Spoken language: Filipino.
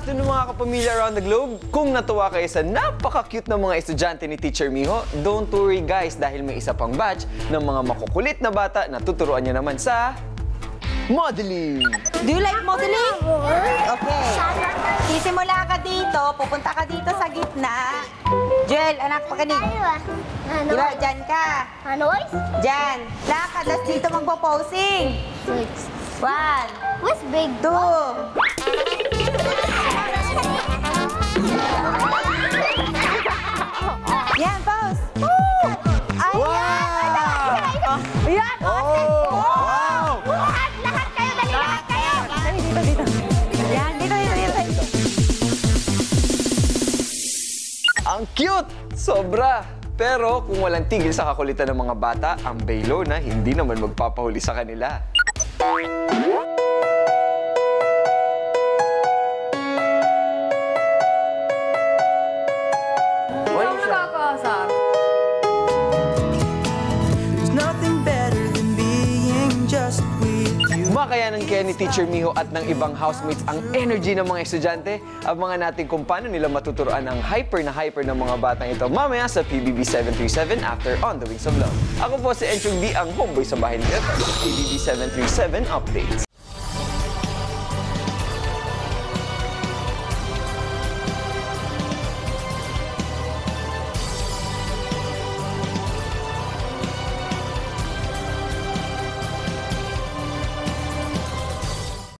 afternoon mga kapamilya around the globe. Kung natuwa kayo sa napaka-cute na mga estudyante ni Teacher Miho, don't worry guys dahil may isa pang batch ng mga makukulit na bata na tuturuan niya naman sa modeling. Do you like modeling? Okay. Sisimula ka dito, pupunta ka dito sa gitna. Joel, anak, pakinig. Ano? Diba, dyan ka. Hanoi? Dyan. Lakad, tapos dito magpo-posing. One, What's big? two, Wow! Ayan, Oh! Wow! Lahat, lahat kayo, dali lahat kayo. Dali, dito, dito. Yan, dito, dito, dito. Ang cute! Sobra! Pero kung walang tigil sa kakulitan ng mga bata, ang Baylona hindi naman magpapahuli sa kanila. There's being just with you. Makayanan kaya ni Teacher Miho at ng ibang housemates ang energy ng mga estudyante. Abangan natin kung paano nila matuturuan ang hyper na hyper ng mga batang ito mamaya sa PBB 737 after On the Wings of Love. Ako po si Enchong D, ang homeboy sa bahay nito. PBB 737 Updates.